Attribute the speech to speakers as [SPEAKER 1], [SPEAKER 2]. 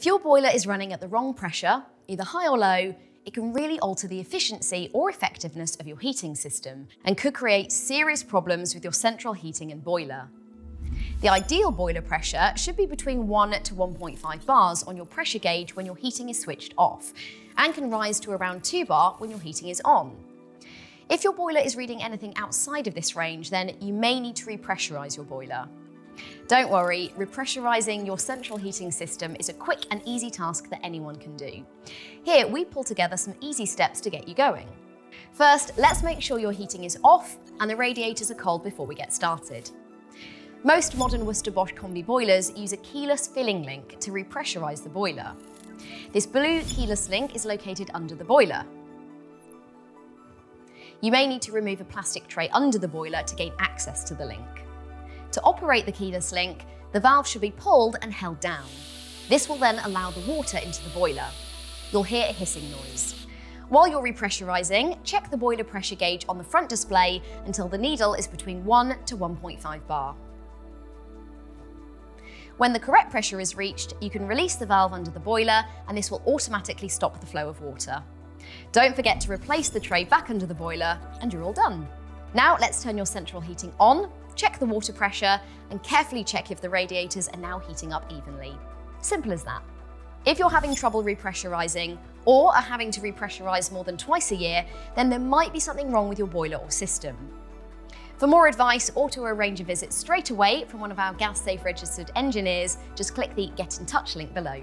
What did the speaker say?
[SPEAKER 1] If your boiler is running at the wrong pressure, either high or low, it can really alter the efficiency or effectiveness of your heating system and could create serious problems with your central heating and boiler. The ideal boiler pressure should be between 1 to 1.5 bars on your pressure gauge when your heating is switched off, and can rise to around 2 bar when your heating is on. If your boiler is reading anything outside of this range, then you may need to repressurise your boiler. Don't worry, repressurising your central heating system is a quick and easy task that anyone can do. Here, we pull together some easy steps to get you going. First, let's make sure your heating is off and the radiators are cold before we get started. Most modern Worcester Bosch combi boilers use a keyless filling link to repressurise the boiler. This blue keyless link is located under the boiler. You may need to remove a plastic tray under the boiler to gain access to the link. To operate the keyless link, the valve should be pulled and held down. This will then allow the water into the boiler. You'll hear a hissing noise. While you're repressurizing, check the boiler pressure gauge on the front display until the needle is between 1 to 1.5 bar. When the correct pressure is reached, you can release the valve under the boiler and this will automatically stop the flow of water. Don't forget to replace the tray back under the boiler and you're all done. Now let's turn your central heating on, check the water pressure and carefully check if the radiators are now heating up evenly. Simple as that. If you're having trouble repressurising or are having to repressurise more than twice a year, then there might be something wrong with your boiler or system. For more advice or to arrange a visit straight away from one of our Gas Safe registered engineers, just click the Get in Touch link below.